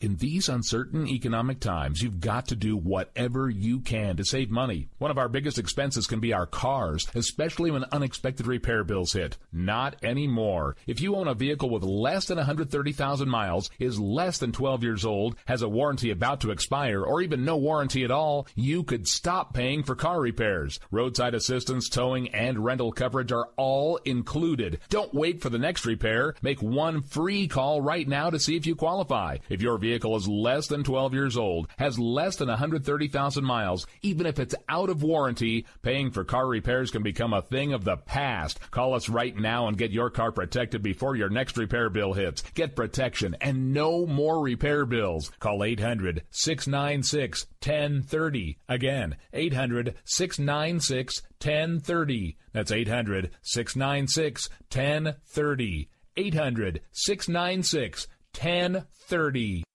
In these uncertain economic times, you've got to do whatever you can to save money. One of our biggest expenses can be our cars, especially when unexpected repair bills hit. Not anymore. If you own a vehicle with less than 130,000 miles, is less than 12 years old, has a warranty about to expire, or even no warranty at all, you could stop paying for car repairs. Roadside assistance, towing, and rental coverage are all included. Don't wait for the next repair. Make one free call right now to see if you qualify. If your vehicle is less than 12 years old, has less than 130,000 miles, even if it's out of warranty, paying for car repairs can become a thing of the past. Call us right now and get your car protected before your next repair bill hits. Get protection and no more repair bills. Call 800 696 1030. Again, 800 696 1030. That's 800 696 1030. 800 696 1030.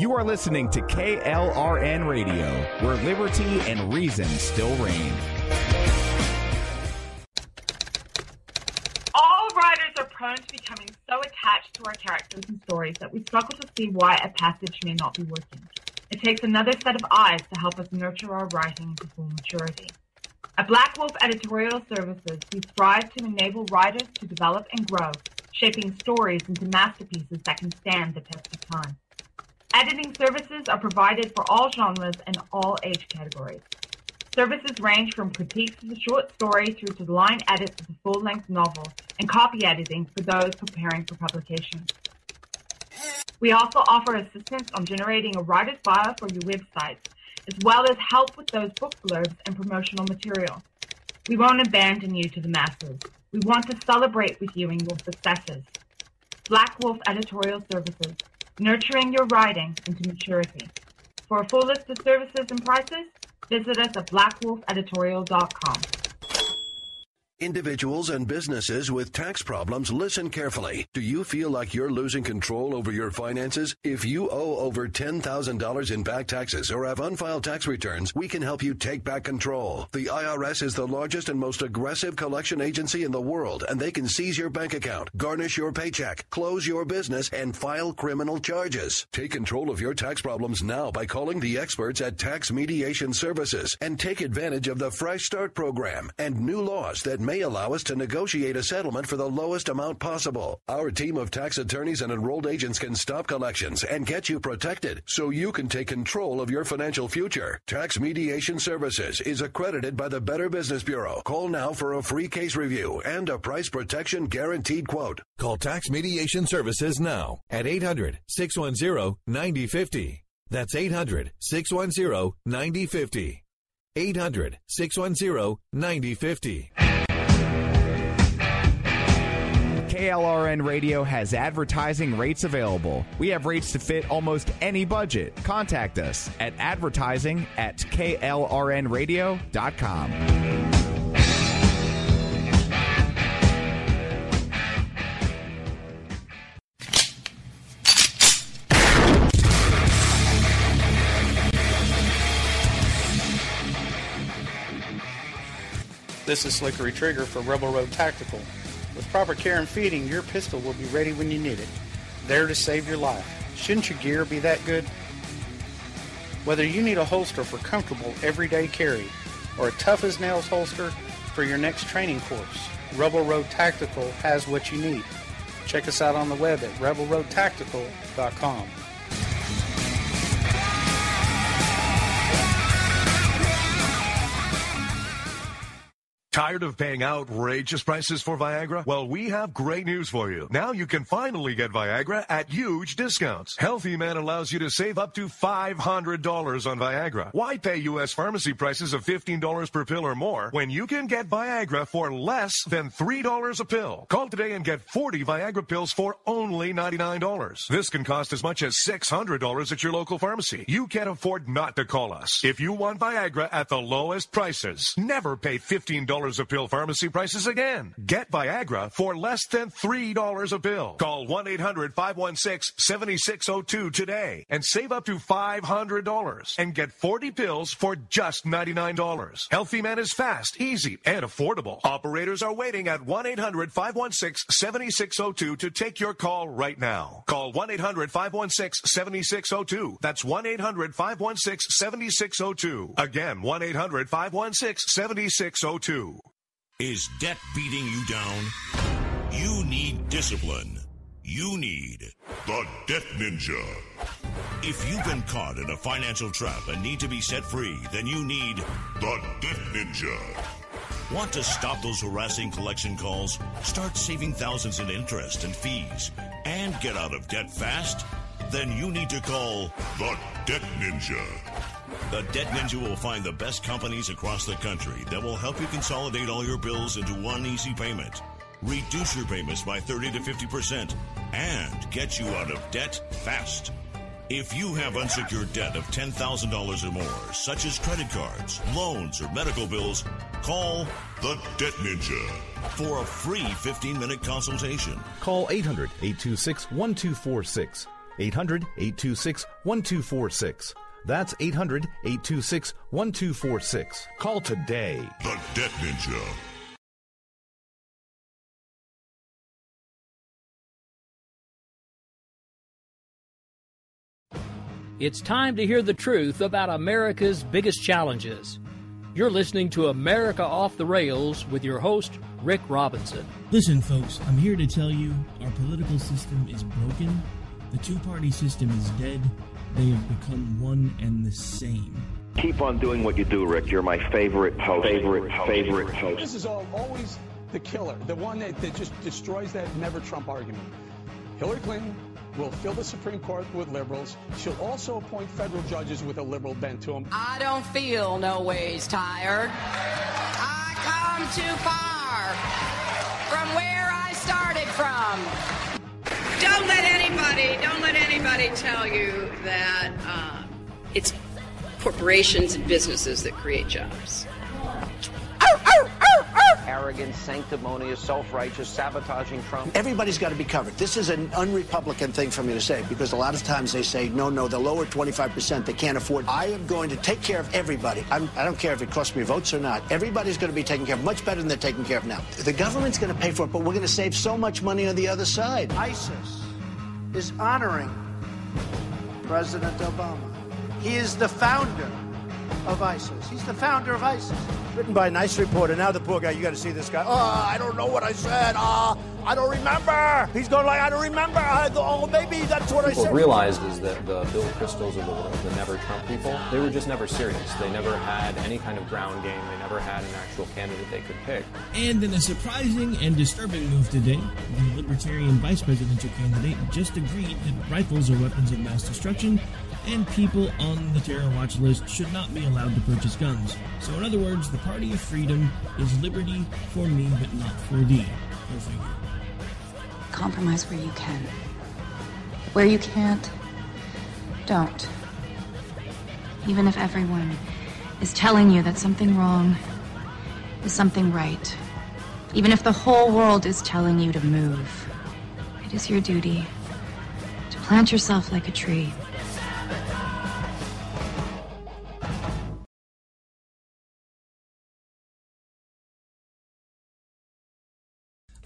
You are listening to KLRN Radio, where liberty and reason still reign. All writers are prone to becoming so attached to our characters and stories that we struggle to see why a passage may not be working. It takes another set of eyes to help us nurture our writing to full maturity. At Black Wolf Editorial Services, we strive to enable writers to develop and grow, shaping stories into masterpieces that can stand the test of time. Editing services are provided for all genres and all age categories. Services range from critiques of the short story through to line edits of the full-length novel and copy editing for those preparing for publication. We also offer assistance on generating a writer's bio for your website, as well as help with those book blurbs and promotional material. We won't abandon you to the masses. We want to celebrate with you in your successes. Black Wolf Editorial Services, nurturing your writing into maturity. For a full list of services and prices, visit us at blackwolfeditorial.com. Individuals and businesses with tax problems, listen carefully. Do you feel like you're losing control over your finances? If you owe over $10,000 in back taxes or have unfiled tax returns, we can help you take back control. The IRS is the largest and most aggressive collection agency in the world, and they can seize your bank account, garnish your paycheck, close your business, and file criminal charges. Take control of your tax problems now by calling the experts at Tax Mediation Services and take advantage of the Fresh Start program and new laws that may allow us to negotiate a settlement for the lowest amount possible. Our team of tax attorneys and enrolled agents can stop collections and get you protected so you can take control of your financial future. Tax Mediation Services is accredited by the Better Business Bureau. Call now for a free case review and a price protection guaranteed quote. Call Tax Mediation Services now at 800 610 9050. That's 800 610 9050. 800 610 9050. KLRN Radio has advertising rates available. We have rates to fit almost any budget. Contact us at advertising at klrnradio.com. This is Slickery Trigger for Rebel Road Tactical. With proper care and feeding, your pistol will be ready when you need it. There to save your life. Shouldn't your gear be that good? Whether you need a holster for comfortable everyday carry or a tough as nails holster for your next training course, Rebel Road Tactical has what you need. Check us out on the web at rebelroadtactical.com. Tired of paying outrageous prices for Viagra? Well, we have great news for you. Now you can finally get Viagra at huge discounts. Healthy Man allows you to save up to $500 on Viagra. Why pay U.S. pharmacy prices of $15 per pill or more when you can get Viagra for less than $3 a pill? Call today and get 40 Viagra pills for only $99. This can cost as much as $600 at your local pharmacy. You can't afford not to call us. If you want Viagra at the lowest prices, never pay $15 a pill pharmacy prices again. Get Viagra for less than $3 a pill. Call 1-800-516-7602 today and save up to $500 and get 40 pills for just $99. Healthy Man is fast, easy, and affordable. Operators are waiting at 1-800-516-7602 to take your call right now. Call 1-800-516-7602. That's 1-800-516-7602. Again, 1-800-516-7602. Is debt beating you down? You need discipline. You need the Debt Ninja. If you've been caught in a financial trap and need to be set free, then you need the Debt Ninja. Want to stop those harassing collection calls? Start saving thousands in interest and fees and get out of debt fast? Then you need to call the Debt Ninja. The Debt Ninja will find the best companies across the country that will help you consolidate all your bills into one easy payment, reduce your payments by 30 to 50%, and get you out of debt fast. If you have unsecured debt of $10,000 or more, such as credit cards, loans, or medical bills, call the Debt Ninja for a free 15 minute consultation. Call 800 826 1246. 800 826 1246. That's 800 826 1246. Call today. The Debt Ninja. It's time to hear the truth about America's biggest challenges. You're listening to America Off the Rails with your host, Rick Robinson. Listen, folks, I'm here to tell you our political system is broken. The two party system is dead. They have become one and the same. Keep on doing what you do, Rick. You're my favorite host. Favorite, favorite host. This is all, always the killer, the one that, that just destroys that never Trump argument. Hillary Clinton will fill the Supreme Court with liberals. She'll also appoint federal judges with a liberal bent to them. I don't feel no ways tired. I come too far from where I started from. Don't let anybody, don't let anybody tell you that uh, it's corporations and businesses that create jobs. Arrogant, sanctimonious, self-righteous, sabotaging Trump. Everybody's got to be covered. This is an un-Republican thing for me to say because a lot of times they say, no, no, the lower 25% they can't afford. I am going to take care of everybody. I'm, I do not care if it costs me votes or not. Everybody's going to be taken care of much better than they're taken care of now. The government's going to pay for it, but we're going to save so much money on the other side. ISIS is honoring President Obama. He is the founder of ISIS. He's the founder of ISIS. Written by a nice reporter. Now the poor guy, you got to see this guy. Oh, I don't know what I said. Ah, oh, I don't remember. He's going like, I don't remember. I, oh, maybe that's what people I said. What realized is that the Bill Kristols of the world, the never Trump people, they were just never serious. They never had any kind of ground game. They never had an actual candidate they could pick. And in a surprising and disturbing move today, the Libertarian vice presidential candidate just agreed that rifles are weapons of mass destruction and people on the terror watch list should not be allowed to purchase guns. So, in other words, the party of freedom is liberty for me, but not for thee. Compromise where you can. Where you can't, don't. Even if everyone is telling you that something wrong is something right. Even if the whole world is telling you to move, it is your duty to plant yourself like a tree.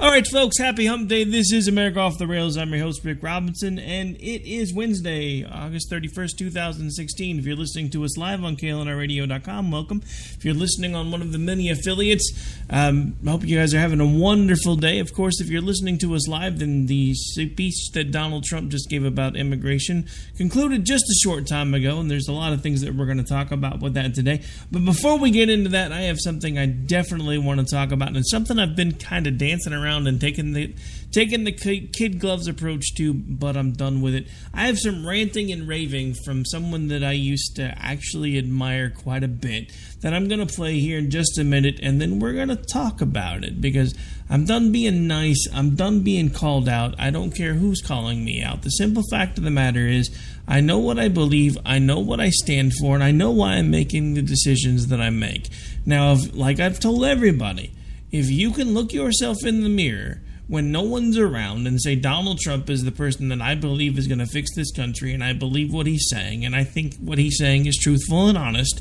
All right, folks, happy hump day. This is America Off the Rails. I'm your host, Rick Robinson, and it is Wednesday, August 31st, 2016. If you're listening to us live on KLRNradio.com, welcome. If you're listening on one of the many affiliates, um, I hope you guys are having a wonderful day. Of course, if you're listening to us live, then the speech that Donald Trump just gave about immigration concluded just a short time ago, and there's a lot of things that we're going to talk about with that today. But before we get into that, I have something I definitely want to talk about, and it's something I've been kind of dancing around around and taking the taking the kid gloves approach to, but I'm done with it. I have some ranting and raving from someone that I used to actually admire quite a bit that I'm going to play here in just a minute, and then we're going to talk about it because I'm done being nice. I'm done being called out. I don't care who's calling me out. The simple fact of the matter is, I know what I believe, I know what I stand for, and I know why I'm making the decisions that I make. Now, if, like I've told everybody, If you can look yourself in the mirror when no one's around and say Donald Trump is the person that I believe is going to fix this country and I believe what he's saying and I think what he's saying is truthful and honest,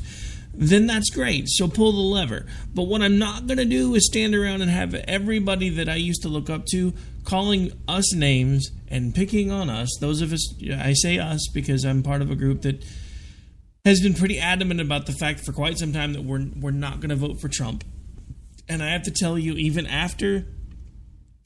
then that's great. So pull the lever. But what I'm not going to do is stand around and have everybody that I used to look up to calling us names and picking on us. Those of us, I say us because I'm part of a group that has been pretty adamant about the fact for quite some time that we're we're not going to vote for Trump. And I have to tell you, even after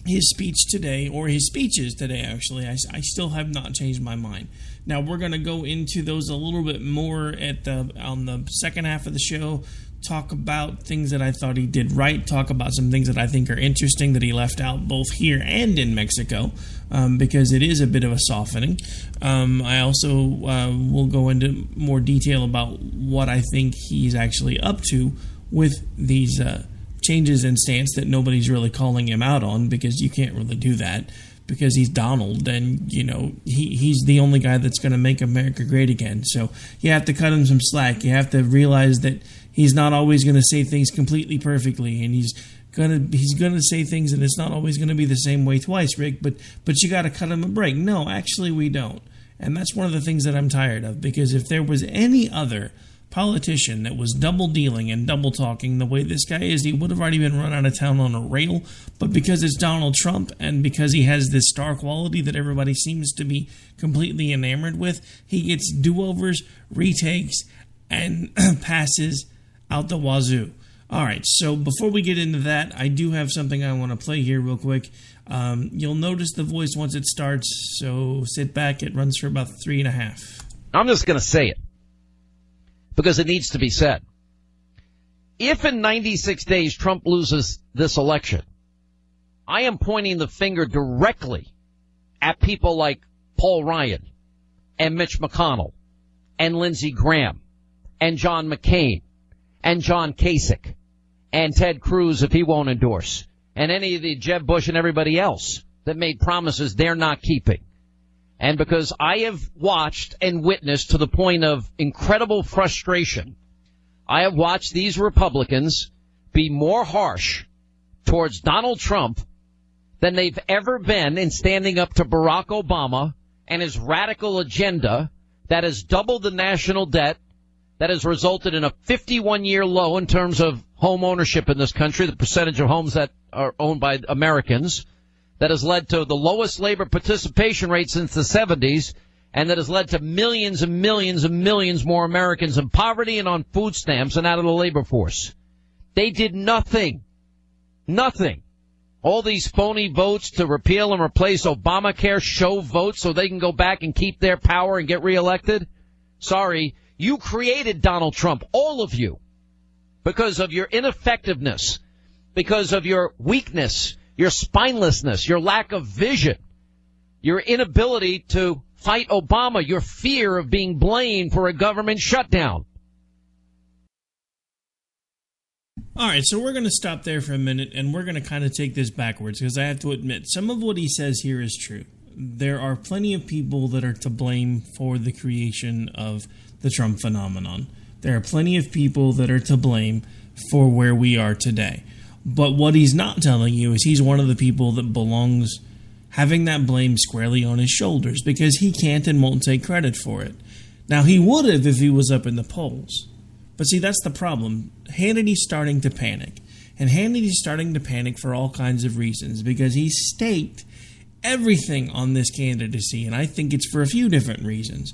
his speech today, or his speeches today, actually, I, I still have not changed my mind. Now we're going to go into those a little bit more at the on the second half of the show. Talk about things that I thought he did right. Talk about some things that I think are interesting that he left out both here and in Mexico, um, because it is a bit of a softening. Um, I also uh, will go into more detail about what I think he's actually up to with these. Uh, changes in stance that nobody's really calling him out on because you can't really do that because he's Donald and you know he, he's the only guy that's going to make America great again. So you have to cut him some slack. You have to realize that he's not always going to say things completely perfectly, and he's gonna he's gonna say things and it's not always going to be the same way twice, Rick. But but you got to cut him a break. No, actually we don't, and that's one of the things that I'm tired of because if there was any other politician that was double dealing and double talking the way this guy is, he would have already been run out of town on a rail. But because it's Donald Trump and because he has this star quality that everybody seems to be completely enamored with, he gets do overs, retakes, and passes out the wazoo. All right, so before we get into that, I do have something I want to play here real quick. Um, you'll notice the voice once it starts, so sit back. It runs for about three and a half. I'm just going to say it because it needs to be said. If in 96 days Trump loses this election, I am pointing the finger directly at people like Paul Ryan and Mitch McConnell and Lindsey Graham and John McCain and John Kasich and Ted Cruz if he won't endorse and any of the Jeb Bush and everybody else that made promises they're not keeping. And because I have watched and witnessed to the point of incredible frustration, I have watched these Republicans be more harsh towards Donald Trump than they've ever been in standing up to Barack Obama and his radical agenda that has doubled the national debt, that has resulted in a 51 year low in terms of home ownership in this country, the percentage of homes that are owned by Americans, that has led to the lowest labor participation rate since the 70s and that has led to millions and millions and millions more Americans in poverty and on food stamps and out of the labor force. They did nothing. Nothing. All these phony votes to repeal and replace Obamacare show votes so they can go back and keep their power and get reelected. Sorry, you created Donald Trump, all of you, because of your ineffectiveness, because of your weakness, your spinelessness, your lack of vision, your inability to fight Obama, your fear of being blamed for a government shutdown. All right, so we're going to stop there for a minute and we're going to kind of take this backwards because I have to admit, some of what he says here is true. There are plenty of people that are to blame for the creation of the Trump phenomenon. There are plenty of people that are to blame for where we are today. But what he's not telling you is he's one of the people that belongs having that blame squarely on his shoulders because he can't and won't take credit for it. Now, he would have if he was up in the polls. But see, that's the problem. Hannity's starting to panic. And Hannity's starting to panic for all kinds of reasons because he staked everything on this candidacy, and I think it's for a few different reasons.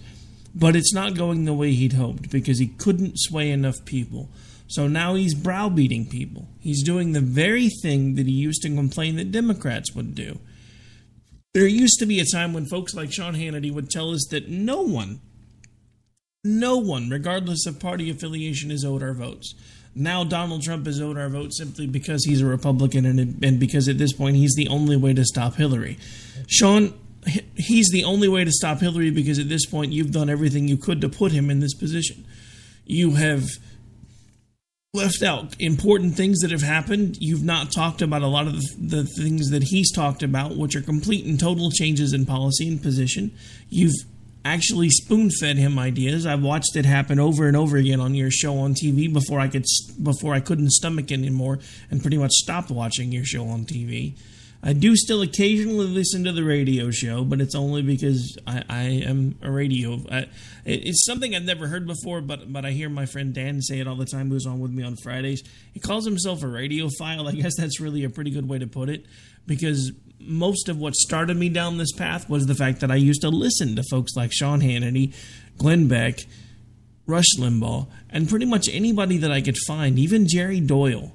But it's not going the way he'd hoped because he couldn't sway enough people. So now he's browbeating people. He's doing the very thing that he used to complain that Democrats would do. There used to be a time when folks like Sean Hannity would tell us that no one, no one, regardless of party affiliation, is owed our votes. Now Donald Trump is owed our votes simply because he's a Republican and, and because at this point he's the only way to stop Hillary. Sean, he's the only way to stop Hillary because at this point you've done everything you could to put him in this position. You have left out important things that have happened. You've not talked about a lot of the, things that he's talked about, which are complete and total changes in policy and position. You've actually spoon fed him ideas. I've watched it happen over and over again on your show on TV before I could before I couldn't stomach anymore and pretty much stopped watching your show on TV. I do still occasionally listen to the radio show, but it's only because I, I am a radio. I, it, it's something I've never heard before, but but I hear my friend Dan say it all the time, who's on with me on Fridays. He calls himself a radiophile. I guess that's really a pretty good way to put it, because most of what started me down this path was the fact that I used to listen to folks like Sean Hannity, Glenn Beck, Rush Limbaugh, and pretty much anybody that I could find, even Jerry Doyle.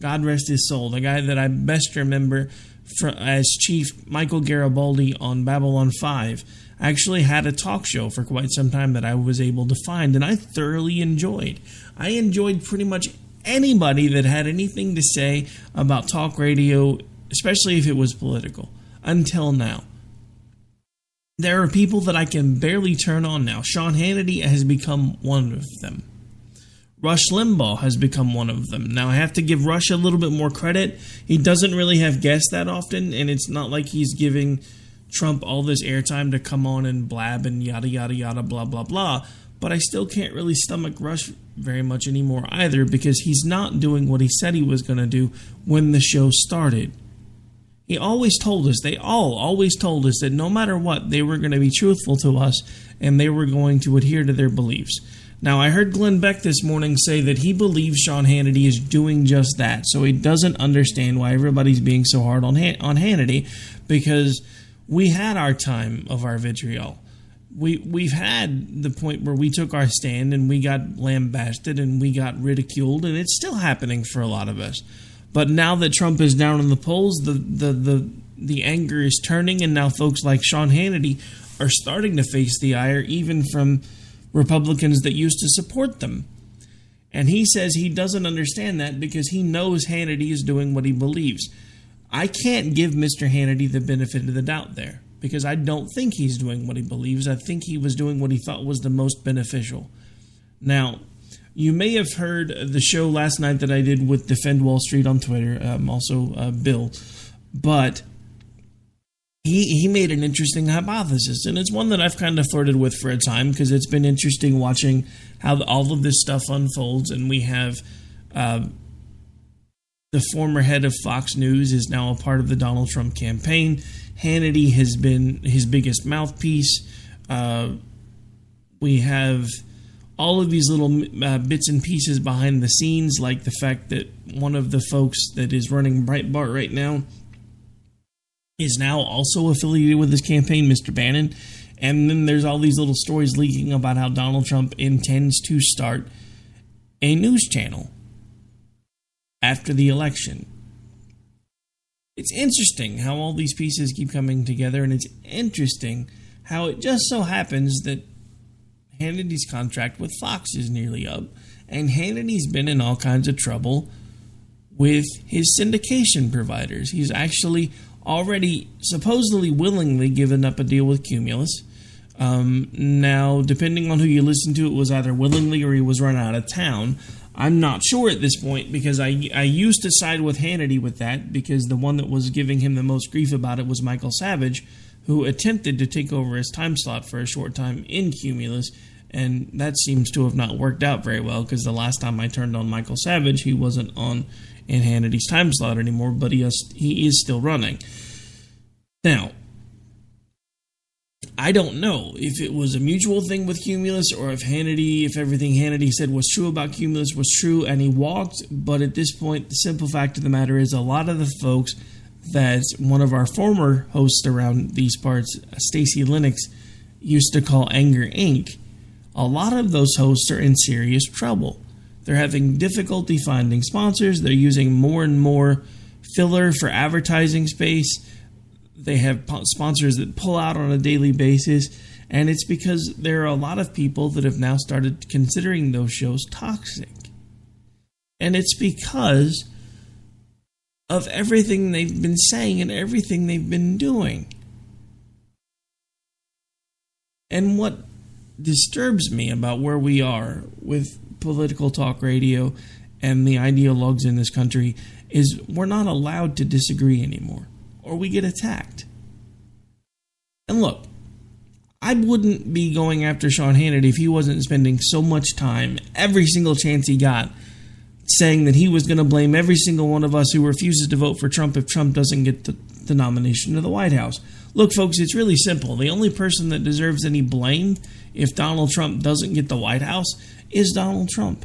God rest his soul, the guy that I best remember for, as Chief Michael Garibaldi on Babylon 5 actually had a talk show for quite some time that I was able to find and I thoroughly enjoyed. I enjoyed pretty much anybody that had anything to say about talk radio, especially if it was political, until now. There are people that I can barely turn on now. Sean Hannity has become one of them. Rush Limbaugh has become one of them. Now, I have to give Rush a little bit more credit. He doesn't really have guests that often, and it's not like he's giving Trump all this airtime to come on and blab and yada, yada, yada, blah, blah, blah. But I still can't really stomach Rush very much anymore either because he's not doing what he said he was going to do when the show started. He always told us, they all always told us that no matter what, they were going to be truthful to us and they were going to adhere to their beliefs. Now, I heard Glenn Beck this morning say that he believes Sean Hannity is doing just that, so he doesn't understand why everybody's being so hard on Han- on Hannity because we had our time of our vitriol. We we've had the point where we took our stand and we got lambasted and we got ridiculed, and it's still happening for a lot of us. But now that Trump is down in the polls, the the the the anger is turning, and now folks like Sean Hannity are starting to face the ire, even from Republicans that used to support them. And he says he doesn't understand that because he knows Hannity is doing what he believes. I can't give Mr. Hannity the benefit of the doubt there because I don't think he's doing what he believes. I think he was doing what he thought was the most beneficial. Now, you may have heard the show last night that I did with Defend Wall Street on Twitter, um, also uh, Bill, but he he made an interesting hypothesis, and it's one that I've kind of flirted with for a time because it's been interesting watching how the, all of this stuff unfolds. And we have uh, the former head of Fox News is now a part of the Donald Trump campaign. Hannity has been his biggest mouthpiece. Uh, we have all of these little uh, bits and pieces behind the scenes, like the fact that one of the folks that is running Breitbart right now is now also affiliated with this campaign, Mr. Bannon. And then there's all these little stories leaking about how Donald Trump intends to start a news channel after the election. It's interesting how all these pieces keep coming together, and it's interesting how it just so happens that Hannity's contract with Fox is nearly up, and Hannity's been in all kinds of trouble with his syndication providers. He's actually already supposedly willingly given up a deal with Cumulus. Um, now, depending on who you listen to, it was either willingly or he was run out of town. I'm not sure at this point because I I used to side with Hannity with that because the one that was giving him the most grief about it was Michael Savage, who attempted to take over his time slot for a short time in Cumulus, and that seems to have not worked out very well because the last time I turned on Michael Savage, he wasn't on in Hannity's time slot anymore, but he is, he is still running. Now, I don't know if it was a mutual thing with Cumulus or if Hannity, if everything Hannity said was true about Cumulus was true and he walked. But at this point, the simple fact of the matter is a lot of the folks that one of our former hosts around these parts, Stacy Lennox, used to call Anger Inc., a lot of those hosts are in serious trouble. They're having difficulty finding sponsors. They're using more and more filler for advertising space. They have sponsors that pull out on a daily basis. And it's because there are a lot of people that have now started considering those shows toxic. And it's because of everything they've been saying and everything they've been doing. And what disturbs me about where we are with political talk radio and the ideologues in this country is we're not allowed to disagree anymore or we get attacked. And look, I wouldn't be going after Sean Hannity if he wasn't spending so much time, every single chance he got, saying that he was going to blame every single one of us who refuses to vote for Trump if Trump doesn't get the, the nomination to the White House. Look, folks, it's really simple. The only person that deserves any blame if Donald Trump doesn't get the White House is Donald Trump.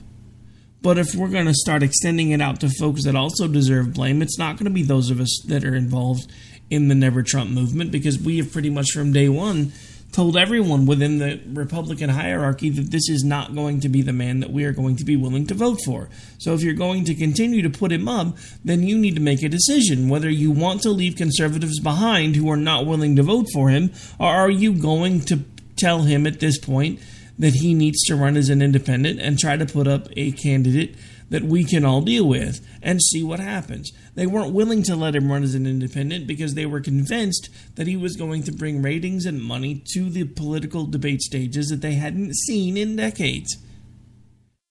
But if we're going to start extending it out to folks that also deserve blame, it's not going to be those of us that are involved in the Never Trump movement because we have pretty much from day one told everyone within the Republican hierarchy that this is not going to be the man that we are going to be willing to vote for. So if you're going to continue to put him up, then you need to make a decision whether you want to leave conservatives behind who are not willing to vote for him, or are you going to tell him at this point that he needs to run as an independent and try to put up a candidate that we can all deal with and see what happens. They weren't willing to let him run as an independent because they were convinced that he was going to bring ratings and money to the political debate stages that they hadn't seen in decades.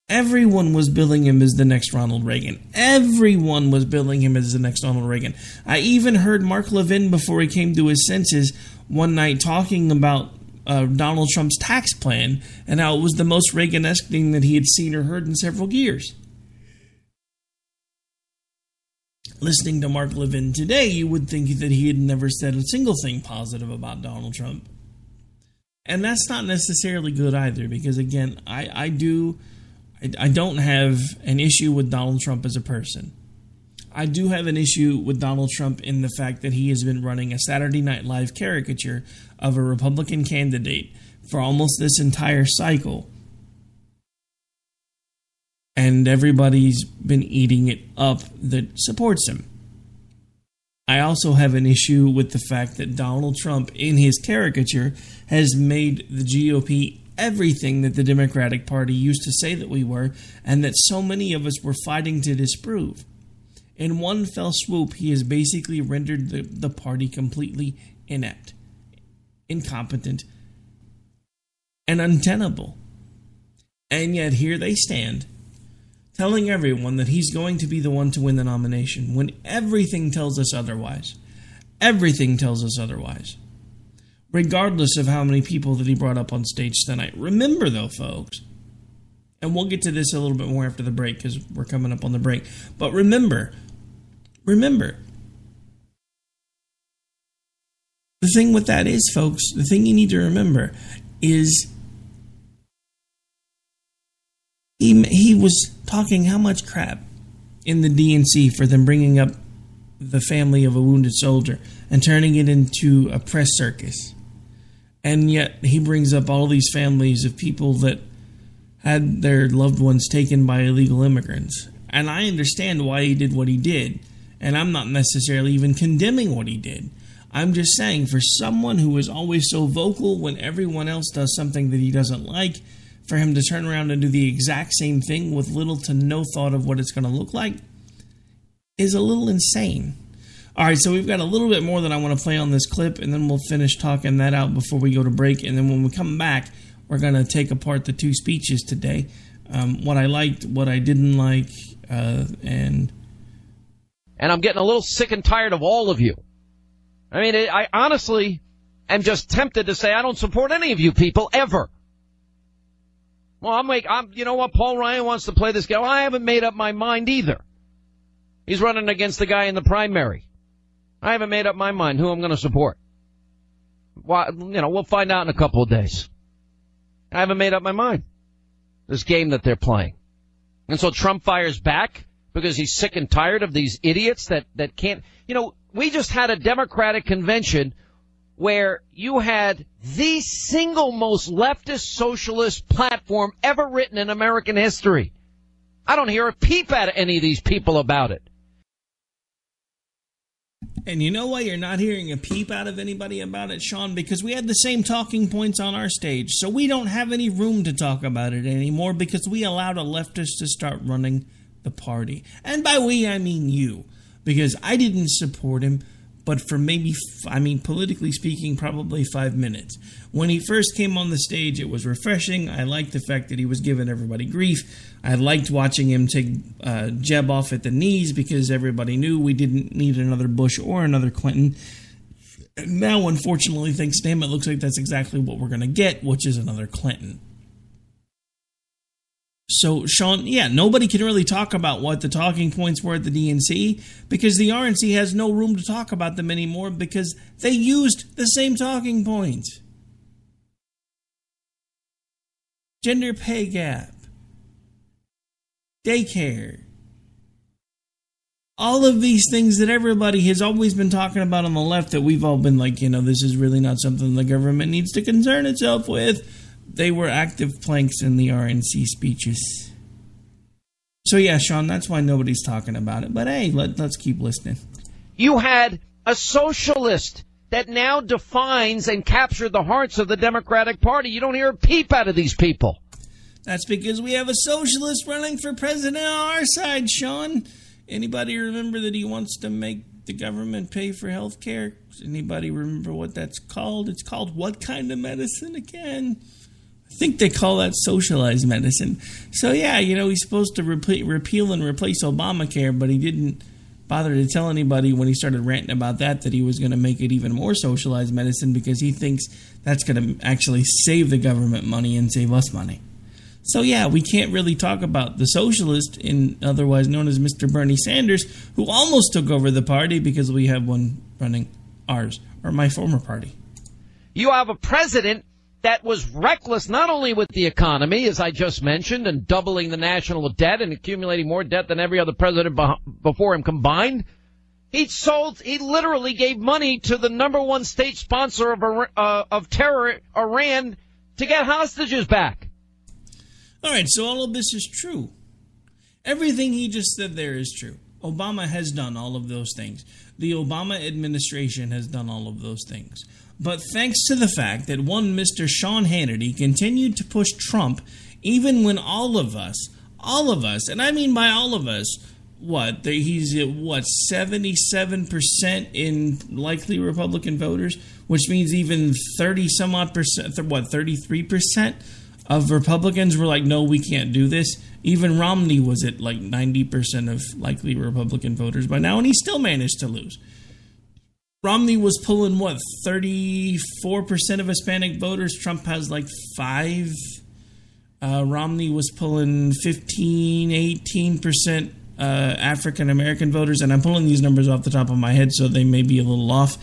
Everyone was billing him as the next Ronald Reagan. Everyone was billing him as the next Ronald Reagan. I even heard Mark Levin before he came to his senses one night talking about uh, Donald Trump's tax plan and how it was the most Reagan-esque thing that he had seen or heard in several years. Listening to Mark Levin today, you would think that he had never said a single thing positive about Donald Trump. And that's not necessarily good either, because again, I, I do I, I don't have an issue with Donald Trump as a person. I do have an issue with Donald Trump in the fact that he has been running a Saturday Night Live caricature of a Republican candidate for almost this entire cycle. And everybody's been eating it up that supports him. I also have an issue with the fact that Donald Trump, in his caricature, has made the GOP everything that the Democratic Party used to say that we were, and that so many of us were fighting to disprove. In one fell swoop, he has basically rendered the, the party completely inept, incompetent, and untenable. And yet, here they stand, telling everyone that he's going to be the one to win the nomination when everything tells us otherwise. Everything tells us otherwise. Regardless of how many people that he brought up on stage tonight. Remember, though, folks, and we'll get to this a little bit more after the break because we're coming up on the break. But remember, remember, the thing with that is, folks, the thing you need to remember is he, he was talking how much crap in the DNC for them bringing up the family of a wounded soldier and turning it into a press circus. And yet he brings up all these families of people that had their loved ones taken by illegal immigrants. And I understand why he did what he did. And I'm not necessarily even condemning what he did. I'm just saying, for someone who is always so vocal when everyone else does something that he doesn't like, for him to turn around and do the exact same thing with little to no thought of what it's going to look like is a little insane. All right, so we've got a little bit more that I want to play on this clip, and then we'll finish talking that out before we go to break. And then when we come back, we're going to take apart the two speeches today um, what I liked, what I didn't like, uh, and. And I'm getting a little sick and tired of all of you. I mean, I honestly am just tempted to say I don't support any of you people ever. Well, I'm like, I'm, you know what? Paul Ryan wants to play this game. Well, I haven't made up my mind either. He's running against the guy in the primary. I haven't made up my mind who I'm going to support. Well, you know, we'll find out in a couple of days. I haven't made up my mind. This game that they're playing. And so Trump fires back because he's sick and tired of these idiots that, that can't, you know, we just had a Democratic convention where you had the single most leftist socialist platform ever written in American history. I don't hear a peep out of any of these people about it. And you know why you're not hearing a peep out of anybody about it, Sean? Because we had the same talking points on our stage. So we don't have any room to talk about it anymore because we allowed a leftist to start running the party. And by we, I mean you. Because I didn't support him but for maybe, I mean, politically speaking, probably five minutes. When he first came on the stage, it was refreshing. I liked the fact that he was giving everybody grief. I liked watching him take uh, Jeb off at the knees because everybody knew we didn't need another Bush or another Clinton. now, unfortunately, thanks him, it looks like that's exactly what we're going to get, which is another Clinton. So, Sean, yeah, nobody can really talk about what the talking points were at the DNC because the RNC has no room to talk about them anymore because they used the same talking points. Gender pay gap, daycare, all of these things that everybody has always been talking about on the left that we've all been like, you know, this is really not something the government needs to concern itself with they were active planks in the RNC speeches. So yeah, Sean, that's why nobody's talking about it. But hey, let, let's keep listening. You had a socialist that now defines and captured the hearts of the Democratic Party. You don't hear a peep out of these people. That's because we have a socialist running for president on our side, Sean. Anybody remember that he wants to make the government pay for health care? Anybody remember what that's called? It's called what kind of medicine again? I think they call that socialized medicine. So yeah, you know, he's supposed to repeal and replace Obamacare, but he didn't bother to tell anybody when he started ranting about that that he was going to make it even more socialized medicine because he thinks that's going to actually save the government money and save us money. So yeah, we can't really talk about the socialist, in otherwise known as Mr. Bernie Sanders, who almost took over the party because we have one running ours or my former party. You have a president that was reckless not only with the economy, as I just mentioned, and doubling the national debt and accumulating more debt than every other president before him combined. He sold, he literally gave money to the number one state sponsor of, uh, of terror, Iran, to get hostages back. All right, so all of this is true. Everything he just said there is true. Obama has done all of those things. The Obama administration has done all of those things. But thanks to the fact that one Mr. Sean Hannity continued to push Trump, even when all of us, all of us, and I mean by all of us, what he's at what 77% in likely Republican voters, which means even 30 some odd percent, what 33% of Republicans were like, no, we can't do this. Even Romney was at like 90% of likely Republican voters by now, and he still managed to lose. Romney was pulling what 34% of Hispanic voters. Trump has like 5. Uh, Romney was pulling 15, 18% uh, African American voters, and I'm pulling these numbers off the top of my head, so they may be a little off.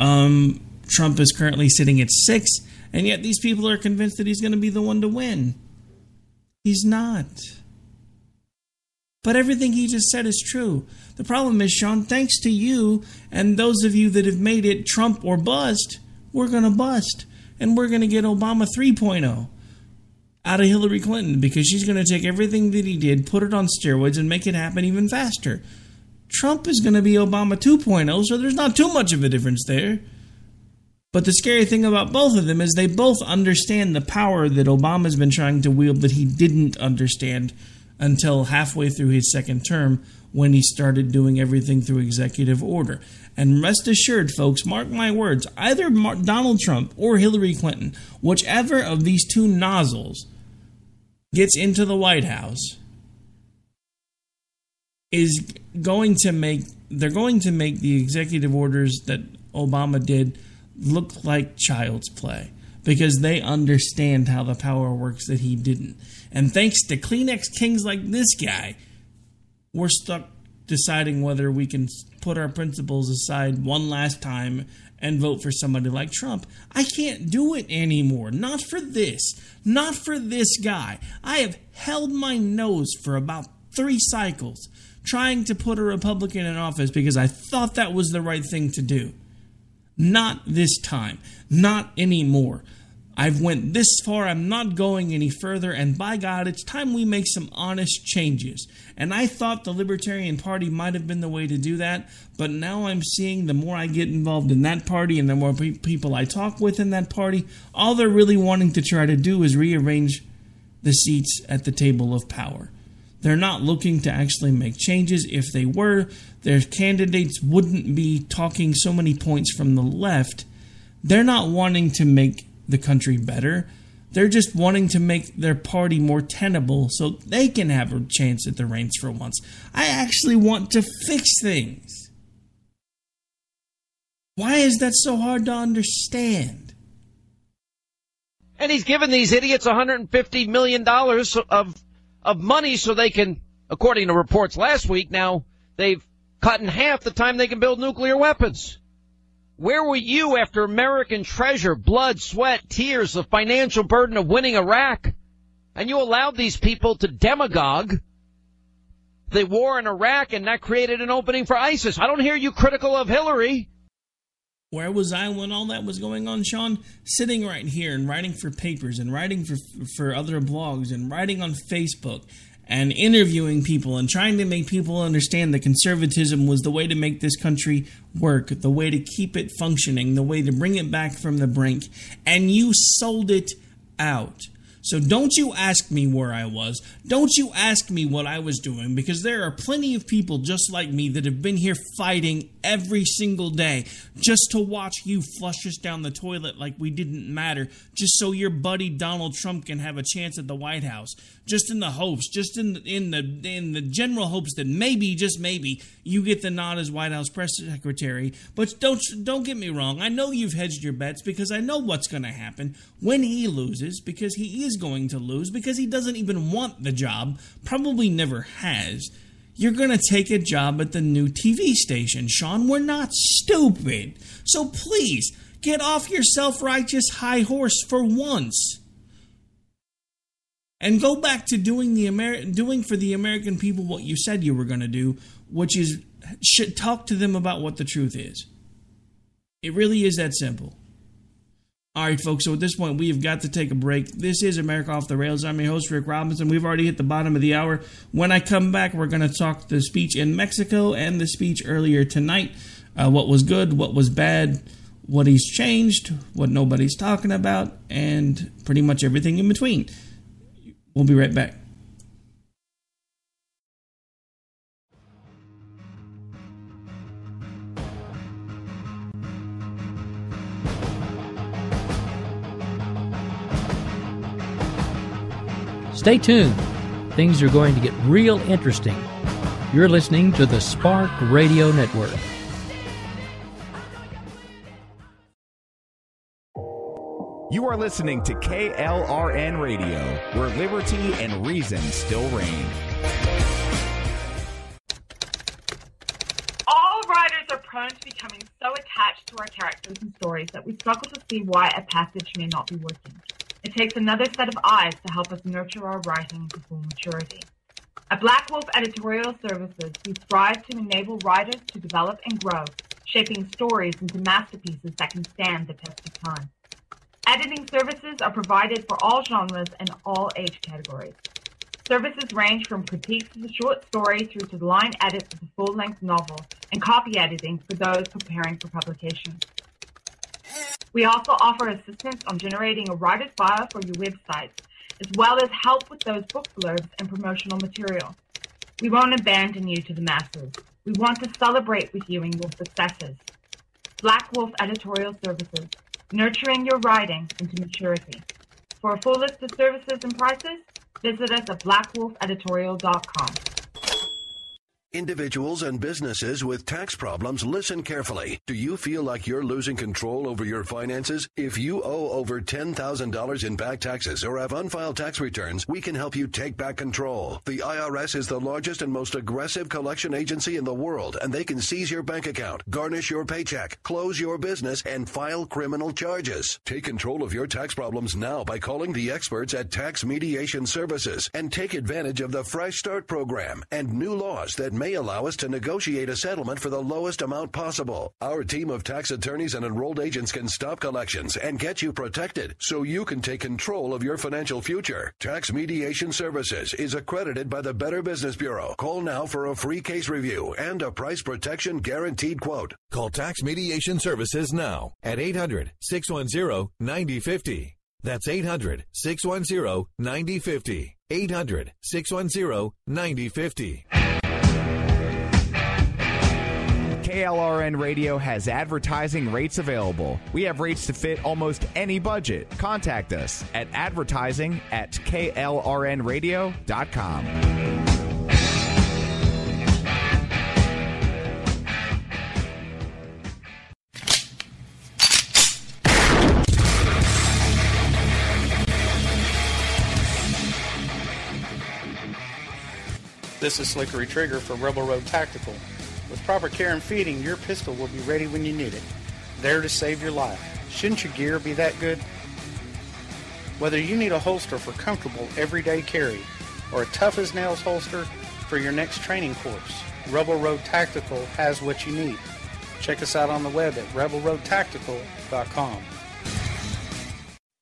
Um, Trump is currently sitting at six, and yet these people are convinced that he's going to be the one to win. He's not. But everything he just said is true. The problem is, Sean, thanks to you and those of you that have made it Trump or bust, we're going to bust. And we're going to get Obama 3.0 out of Hillary Clinton because she's going to take everything that he did, put it on steroids, and make it happen even faster. Trump is going to be Obama 2.0, so there's not too much of a difference there. But the scary thing about both of them is they both understand the power that Obama's been trying to wield that he didn't understand until halfway through his second term when he started doing everything through executive order. And rest assured, folks, mark my words, either Donald Trump or Hillary Clinton, whichever of these two nozzles gets into the White House, is going to make they're going to make the executive orders that Obama did look like child's play because they understand how the power works that he didn't. And thanks to Kleenex kings like this guy, we're stuck deciding whether we can put our principles aside one last time and vote for somebody like Trump. I can't do it anymore. Not for this. Not for this guy. I have held my nose for about three cycles trying to put a Republican in office because I thought that was the right thing to do. Not this time. Not anymore. I've went this far, I'm not going any further, and by God, it's time we make some honest changes. And I thought the Libertarian Party might have been the way to do that, but now I'm seeing the more I get involved in that party and the more pe- people I talk with in that party, all they're really wanting to try to do is rearrange the seats at the table of power. They're not looking to actually make changes. If they were, their candidates wouldn't be talking so many points from the left. They're not wanting to make the country better. They're just wanting to make their party more tenable so they can have a chance at the reins for once. I actually want to fix things. Why is that so hard to understand? And he's given these idiots $150 million of, of money so they can, according to reports last week, now they've cut in half the time they can build nuclear weapons. Where were you after American treasure, blood, sweat, tears, the financial burden of winning Iraq? And you allowed these people to demagogue the war in Iraq and that created an opening for ISIS. I don't hear you critical of Hillary. Where was I when all that was going on, Sean? Sitting right here and writing for papers and writing for for other blogs and writing on Facebook and interviewing people and trying to make people understand that conservatism was the way to make this country work, the way to keep it functioning, the way to bring it back from the brink. And you sold it out. So don't you ask me where I was. Don't you ask me what I was doing because there are plenty of people just like me that have been here fighting every single day just to watch you flush us down the toilet like we didn't matter, just so your buddy Donald Trump can have a chance at the White House. Just in the hopes, just in the, in the in the general hopes that maybe, just maybe, you get the nod as White House press secretary. But don't don't get me wrong. I know you've hedged your bets because I know what's going to happen when he loses because he is going to lose because he doesn't even want the job, probably never has. You're going to take a job at the new TV station. Sean, we're not stupid. So please, get off your self righteous high horse for once. And go back to doing the Amer- doing for the American people what you said you were going to do, which is talk to them about what the truth is. It really is that simple. All right, folks. So at this point, we have got to take a break. This is America Off the Rails. I'm your host, Rick Robinson. We've already hit the bottom of the hour. When I come back, we're going to talk the speech in Mexico and the speech earlier tonight. Uh, what was good, what was bad, what he's changed, what nobody's talking about, and pretty much everything in between. We'll be right back. Stay tuned. Things are going to get real interesting. You're listening to the Spark Radio Network. You are listening to KLRN Radio, where liberty and reason still reign. All writers are prone to becoming so attached to our characters and stories that we struggle to see why a passage may not be working. It takes another set of eyes to help us nurture our writing to full maturity. At Black Wolf Editorial Services, we strive to enable writers to develop and grow, shaping stories into masterpieces that can stand the test of time. Editing services are provided for all genres and all age categories. Services range from critiques of the short story through to the line edits of the full-length novel and copy editing for those preparing for publication. We also offer assistance on generating a writer's bio for your website, as well as help with those book blurbs and promotional material. We won't abandon you to the masses. We want to celebrate with you in your successes. Black Wolf Editorial Services, nurturing your writing into maturity. For a full list of services and prices, visit us at blackwolfeditorial.com. Individuals and businesses with tax problems, listen carefully. Do you feel like you're losing control over your finances? If you owe over $10,000 in back taxes or have unfiled tax returns, we can help you take back control. The IRS is the largest and most aggressive collection agency in the world, and they can seize your bank account, garnish your paycheck, close your business, and file criminal charges. Take control of your tax problems now by calling the experts at Tax Mediation Services and take advantage of the Fresh Start program and new laws that may allow us to negotiate a settlement for the lowest amount possible. Our team of tax attorneys and enrolled agents can stop collections and get you protected so you can take control of your financial future. Tax Mediation Services is accredited by the Better Business Bureau. Call now for a free case review and a price protection guaranteed quote. Call Tax Mediation Services now at 800 610 9050. That's 800 610 9050. 800 610 9050. KLRN Radio has advertising rates available. We have rates to fit almost any budget. Contact us at advertising at klrnradio.com. This is Slickery Trigger for Rebel Road Tactical. With proper care and feeding, your pistol will be ready when you need it. There to save your life. Shouldn't your gear be that good? Whether you need a holster for comfortable everyday carry or a tough as nails holster for your next training course, Rebel Road Tactical has what you need. Check us out on the web at rebelroadtactical.com.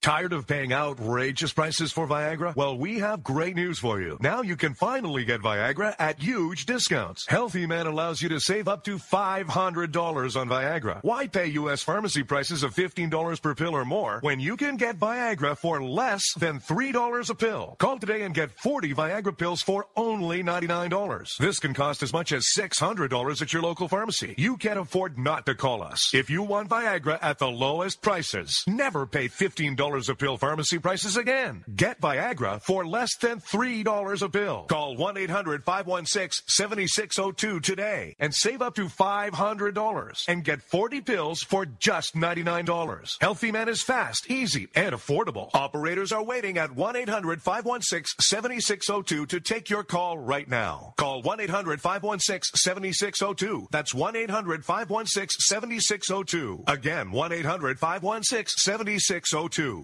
Tired of paying outrageous prices for Viagra? Well, we have great news for you. Now you can finally get Viagra at huge discounts. Healthy Man allows you to save up to $500 on Viagra. Why pay U.S. pharmacy prices of $15 per pill or more when you can get Viagra for less than $3 a pill? Call today and get 40 Viagra pills for only $99. This can cost as much as $600 at your local pharmacy. You can't afford not to call us. If you want Viagra at the lowest prices, never pay $15 a pill pharmacy prices again. Get Viagra for less than $3 a pill. Call 1-800-516-7602 today and save up to $500 and get 40 pills for just $99. Healthy Man is fast, easy, and affordable. Operators are waiting at 1-800-516-7602 to take your call right now. Call 1-800-516-7602. That's 1-800-516-7602. Again, 1-800-516-7602. All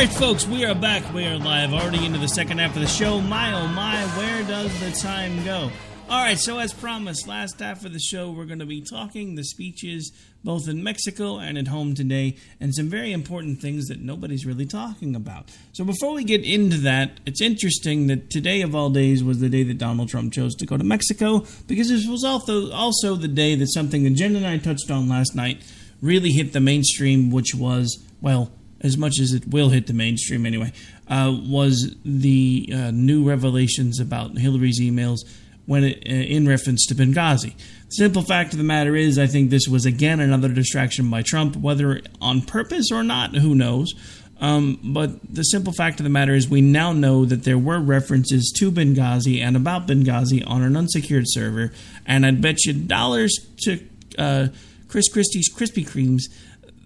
right, folks, we are back. We are live, already into the second half of the show. My oh my, where does the time go? All right, so as promised, last half of the show, we're going to be talking the speeches both in Mexico and at home today, and some very important things that nobody's really talking about. So before we get into that, it's interesting that today of all days was the day that Donald Trump chose to go to Mexico, because this was also also the day that something that Jen and I touched on last night really hit the mainstream, which was well as much as it will hit the mainstream anyway, uh, was the uh, new revelations about Hillary's emails when it, uh, in reference to Benghazi. The simple fact of the matter is, I think this was again another distraction by Trump, whether on purpose or not, who knows. Um, but the simple fact of the matter is, we now know that there were references to Benghazi and about Benghazi on an unsecured server, and I'd bet you dollars to uh, Chris Christie's Krispy Kremes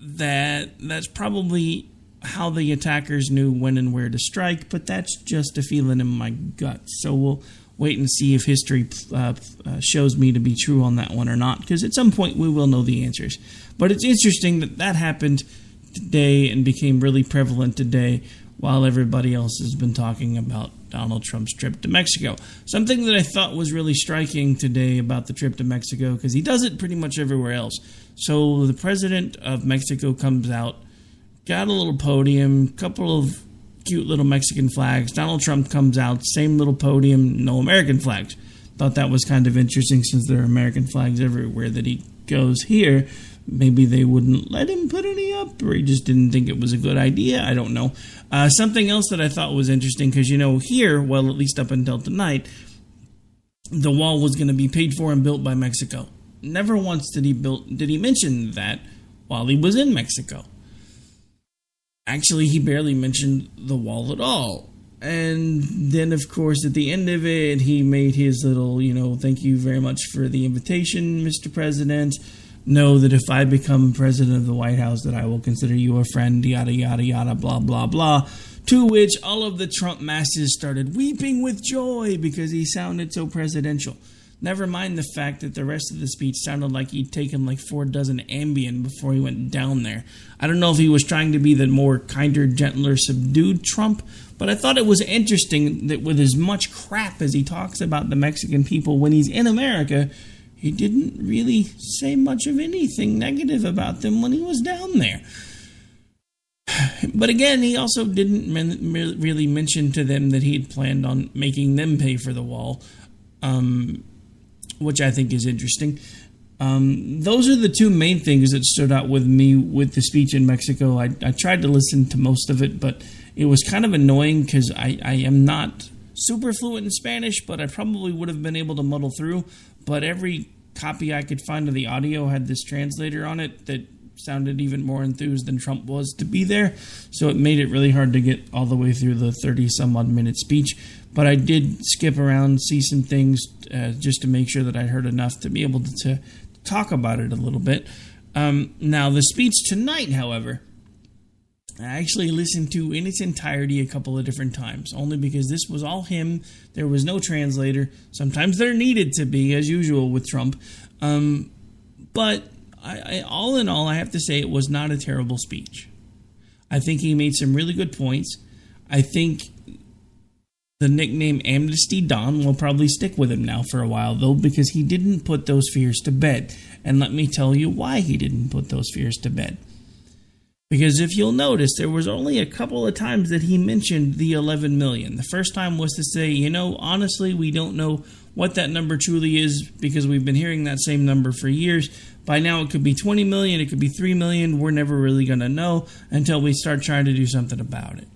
that that's probably how the attackers knew when and where to strike, but that's just a feeling in my gut. So we'll wait and see if history uh, uh, shows me to be true on that one or not, because at some point we will know the answers. But it's interesting that that happened today and became really prevalent today while everybody else has been talking about Donald Trump's trip to Mexico. Something that I thought was really striking today about the trip to Mexico, because he does it pretty much everywhere else. So the president of Mexico comes out, got a little podium, couple of cute little Mexican flags. Donald Trump comes out, same little podium, no American flags. Thought that was kind of interesting since there are American flags everywhere that he goes here. Maybe they wouldn't let him put any up, or he just didn't think it was a good idea. I don't know. Uh, something else that I thought was interesting because you know here, well, at least up until tonight, the wall was going to be paid for and built by Mexico. Never once did he build did he mention that while he was in Mexico. Actually, he barely mentioned the wall at all. And then, of course, at the end of it, he made his little, you know, thank you very much for the invitation, Mr. President. Know that if I become president of the White House, that I will consider you a friend, yada, yada, yada, blah, blah, blah. To which all of the Trump masses started weeping with joy because he sounded so presidential. Never mind the fact that the rest of the speech sounded like he'd taken like four dozen Ambien before he went down there. I don't know if he was trying to be the more kinder, gentler, subdued Trump, but I thought it was interesting that with as much crap as he talks about the Mexican people when he's in America, he didn't really say much of anything negative about them when he was down there. But again, he also didn't men- really mention to them that he had planned on making them pay for the wall. Um, which I think is interesting. Um, those are the two main things that stood out with me with the speech in Mexico. I, I tried to listen to most of it, but it was kind of annoying because I, I am not super fluent in Spanish, but I probably would have been able to muddle through. But every copy I could find of the audio had this translator on it that sounded even more enthused than Trump was to be there. So it made it really hard to get all the way through the 30 some odd minute speech. But I did skip around, see some things uh, just to make sure that I heard enough to be able to, to talk about it a little bit. Um, now, the speech tonight, however, I actually listened to in its entirety a couple of different times, only because this was all him. There was no translator. Sometimes there needed to be, as usual with Trump. Um, but I, I, all in all, I have to say it was not a terrible speech. I think he made some really good points. I think the nickname Amnesty Don will probably stick with him now for a while, though, because he didn't put those fears to bed. And let me tell you why he didn't put those fears to bed. Because if you'll notice, there was only a couple of times that he mentioned the 11 million. The first time was to say, you know, honestly, we don't know what that number truly is because we've been hearing that same number for years. By now, it could be 20 million, it could be 3 million. We're never really going to know until we start trying to do something about it.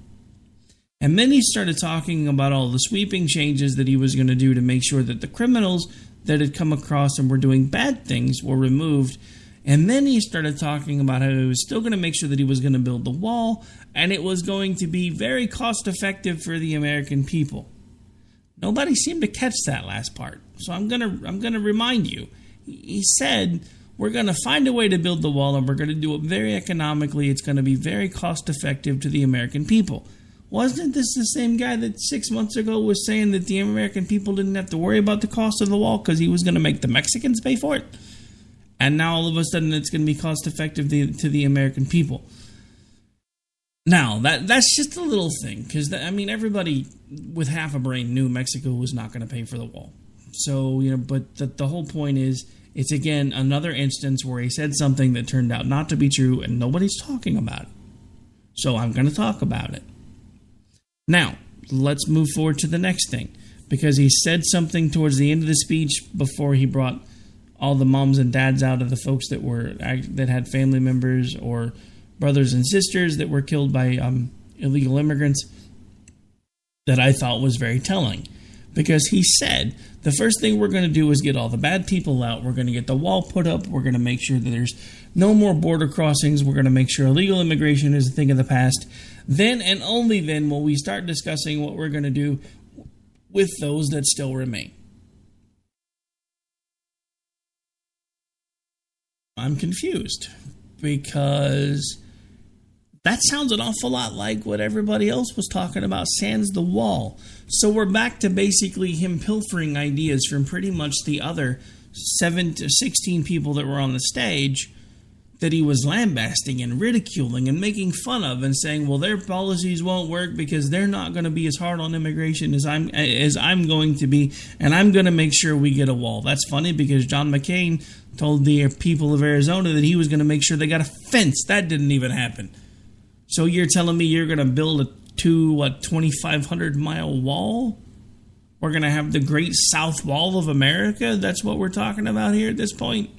And then he started talking about all the sweeping changes that he was going to do to make sure that the criminals that had come across and were doing bad things were removed. And then he started talking about how he was still going to make sure that he was going to build the wall and it was going to be very cost effective for the American people. Nobody seemed to catch that last part. So I'm going to I'm going to remind you. He said we're going to find a way to build the wall and we're going to do it very economically. It's going to be very cost effective to the American people. Wasn't this the same guy that six months ago was saying that the American people didn't have to worry about the cost of the wall because he was going to make the Mexicans pay for it? And now all of a sudden it's going to be cost effective to the American people. Now that that's just a little thing because I mean everybody with half a brain knew Mexico was not going to pay for the wall. So you know, but the, the whole point is it's again another instance where he said something that turned out not to be true and nobody's talking about it. So I'm going to talk about it. Now, let's move forward to the next thing because he said something towards the end of the speech before he brought all the moms and dads out of the folks that were that had family members or brothers and sisters that were killed by um, illegal immigrants that I thought was very telling because he said the first thing we're going to do is get all the bad people out. We're going to get the wall put up. We're going to make sure that there's no more border crossings. We're going to make sure illegal immigration is a thing of the past. Then and only then will we start discussing what we're going to do with those that still remain. I'm confused because that sounds an awful lot like what everybody else was talking about, sans the wall. So we're back to basically him pilfering ideas from pretty much the other 7 to 16 people that were on the stage that he was lambasting and ridiculing and making fun of and saying, "Well, their policies won't work because they're not going to be as hard on immigration as I'm as I'm going to be, and I'm going to make sure we get a wall." That's funny because John McCain told the people of Arizona that he was going to make sure they got a fence. That didn't even happen. So you're telling me you're going to build a two what 2500 mile wall? We're going to have the Great South Wall of America? That's what we're talking about here at this point?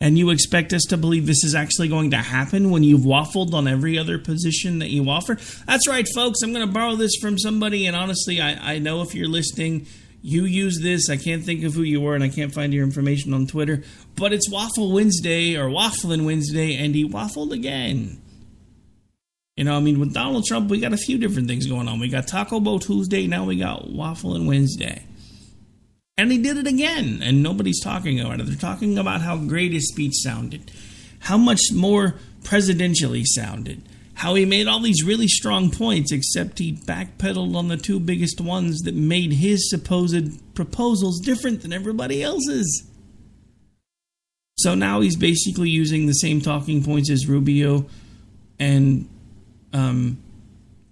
And you expect us to believe this is actually going to happen when you've waffled on every other position that you offer? That's right, folks. I'm going to borrow this from somebody. And honestly, I, I know if you're listening, you use this. I can't think of who you were and I can't find your information on Twitter. But it's Waffle Wednesday or Waffling Wednesday, and he waffled again. You know, I mean, with Donald Trump, we got a few different things going on. We got Taco Bowl Tuesday, now we got Waffling Wednesday. And he did it again, and nobody's talking about it. They're talking about how great his speech sounded, how much more presidentially sounded, how he made all these really strong points, except he backpedaled on the two biggest ones that made his supposed proposals different than everybody else's. So now he's basically using the same talking points as Rubio and um,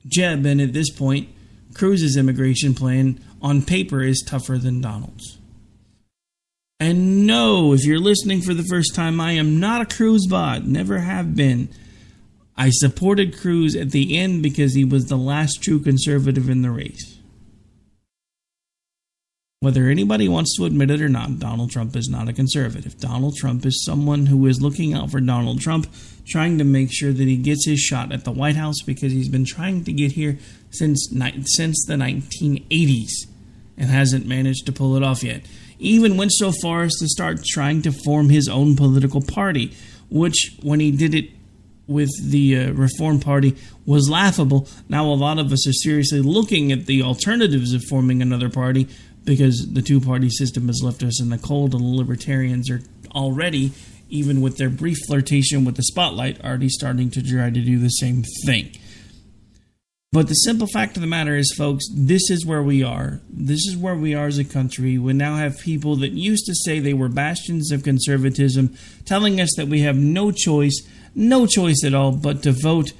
Jeb, and at this point, Cruz's immigration plan on paper is tougher than Donald's. And no, if you're listening for the first time, I am not a Cruz bot, never have been. I supported Cruz at the end because he was the last true conservative in the race. Whether anybody wants to admit it or not, Donald Trump is not a conservative. Donald Trump is someone who is looking out for Donald Trump, trying to make sure that he gets his shot at the White House because he's been trying to get here since since the 1980s and hasn't managed to pull it off yet. Even went so far as to start trying to form his own political party, which, when he did it with the uh, Reform Party, was laughable. Now, a lot of us are seriously looking at the alternatives of forming another party because the two party system has left us in the cold, and the libertarians are already, even with their brief flirtation with the spotlight, already starting to try to do the same thing. But the simple fact of the matter is, folks, this is where we are. This is where we are as a country. We now have people that used to say they were bastions of conservatism telling us that we have no choice, no choice at all, but to vote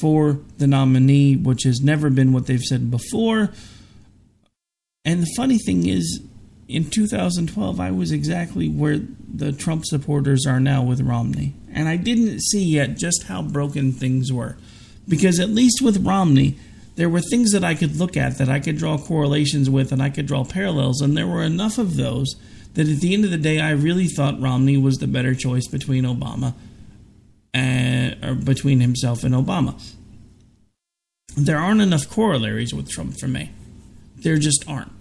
for the nominee, which has never been what they've said before. And the funny thing is, in 2012, I was exactly where the Trump supporters are now with Romney. And I didn't see yet just how broken things were. Because at least with Romney, there were things that I could look at that I could draw correlations with and I could draw parallels, and there were enough of those that at the end of the day, I really thought Romney was the better choice between Obama and or between himself and Obama. There aren't enough corollaries with Trump for me. There just aren't.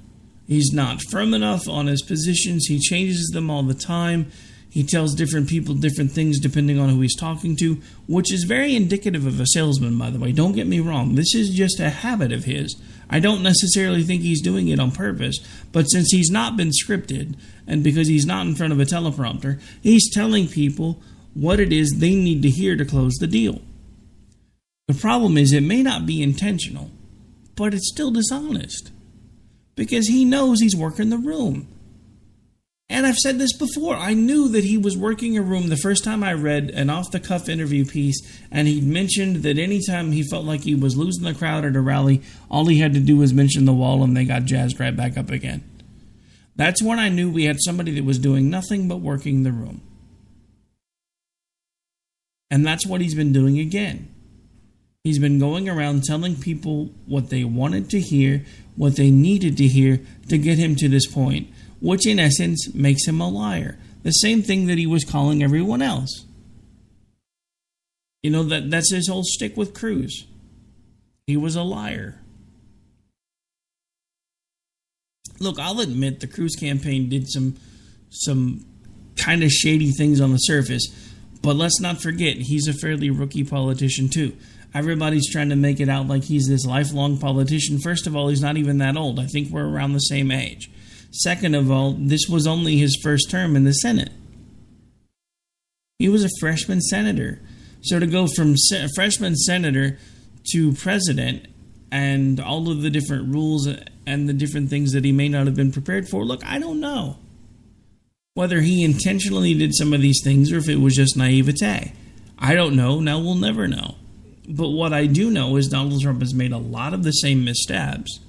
He's not firm enough on his positions. He changes them all the time. He tells different people different things depending on who he's talking to, which is very indicative of a salesman, by the way. Don't get me wrong. This is just a habit of his. I don't necessarily think he's doing it on purpose, but since he's not been scripted, and because he's not in front of a teleprompter, he's telling people what it is they need to hear to close the deal. The problem is, it may not be intentional, but it's still dishonest because he knows he's working the room. And I've said this before. I knew that he was working a room the first time I read an off the cuff interview piece, and he mentioned that anytime he felt like he was losing the crowd at a rally, all he had to do was mention the wall and they got jazzed right back up again. That's when I knew we had somebody that was doing nothing but working the room. And that's what he's been doing again. He's been going around telling people what they wanted to hear, what they needed to hear to get him to this point which in essence makes him a liar. The same thing that he was calling everyone else. You know that that's his whole stick with Cruz. He was a liar. Look, I'll admit the Cruz campaign did some some kind of shady things on the surface, but let's not forget he's a fairly rookie politician too. Everybody's trying to make it out like he's this lifelong politician. First of all, he's not even that old. I think we're around the same age. Second of all, this was only his first term in the Senate. He was a freshman senator. So to go from se- freshman senator to president and all of the different rules and the different things that he may not have been prepared for, look, I don't know whether he intentionally did some of these things or if it was just naivete. I don't know. Now we'll never know. But what I do know is Donald Trump has made a lot of the same missteps,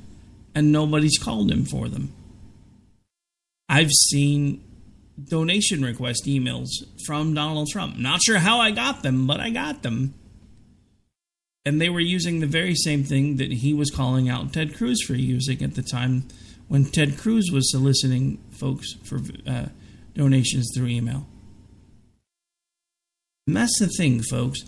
and nobody's called him for them. I've seen donation request emails from Donald Trump. Not sure how I got them, but I got them. And they were using the very same thing that he was calling out Ted Cruz for using at the time when Ted Cruz was soliciting folks for uh, donations through email. And that's the thing, folks.